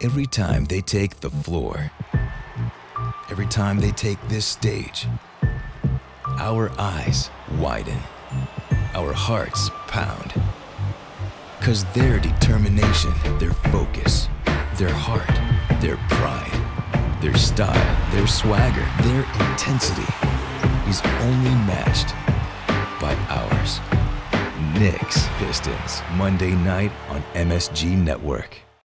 Every time they take the floor, every time they take this stage, our eyes widen, our hearts pound. Cause their determination, their focus, their heart, their pride, their style, their swagger, their intensity is only matched by ours. Knicks Pistons, Monday night on MSG Network.